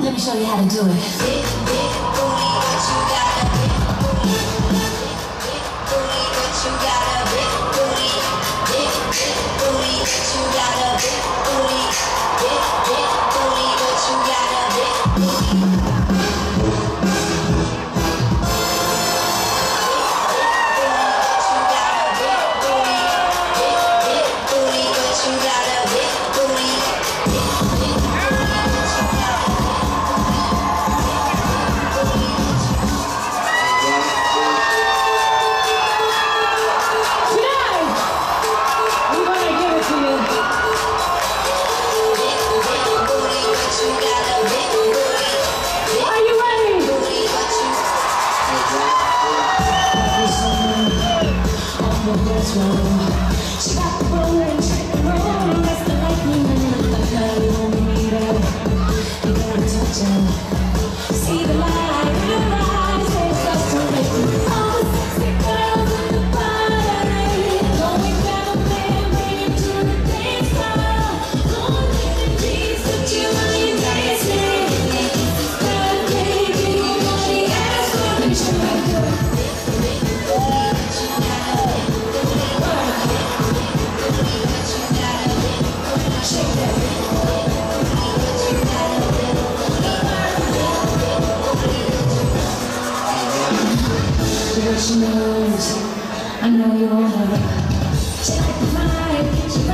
Let me show you how to do it. Vibe,